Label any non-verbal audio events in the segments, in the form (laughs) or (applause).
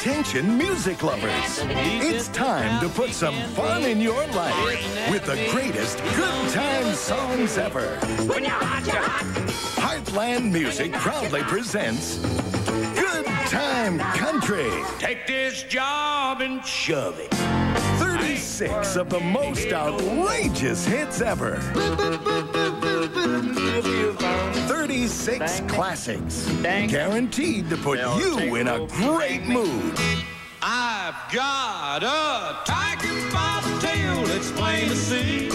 Attention music lovers. It's time to put some fun in your life with the greatest good time songs ever. When you're hot, you're hot. Heartland Music proudly presents Good Time Country. Take this job and shove it. 36 of the most outrageous hits ever. 36 classics. Guaranteed to put you in a great mood. I've got a tiger by the tail, it's plain to see.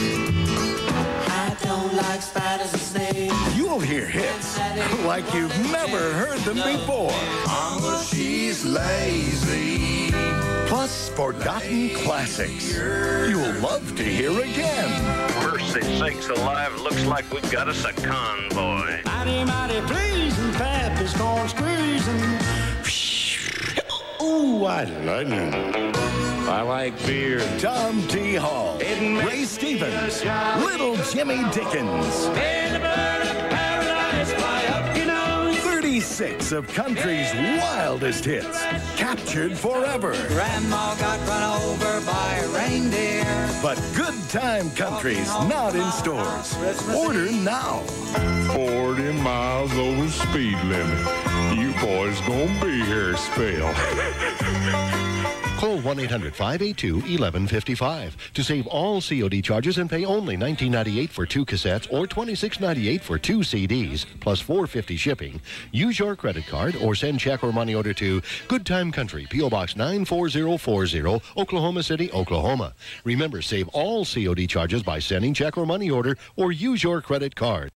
I don't like spiders and snakes. You'll hear hits like you've never heard them before. Mama, she's lazy. Plus forgotten classics you'll love to hear again. Mercy sakes alive, looks like we've got us a convoy. Mighty, mighty pleasing, fat is corn squeezing. Ooh, I like it. I like beer. Tom T. Hall, Ray Stevens, Little Jimmy Dickens. And the bird of paradise fly up, you know. 36 of country's wildest hits, captured forever. Grandma got run over Time countries not in stores. Order now. 40 miles over speed limit. You boys gonna be here a spell. (laughs) Call 1-800-582-1155 to save all COD charges and pay only $19.98 for two cassettes or $26.98 for two CDs, plus $4.50 shipping. Use your credit card or send check or money order to Good Time Country, P.O. Box 94040, Oklahoma City, Oklahoma. Remember, save all COD charges by sending check or money order or use your credit card.